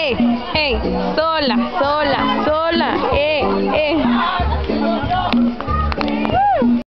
¡Ey! ¡Ey! ¡Sola! ¡Sola!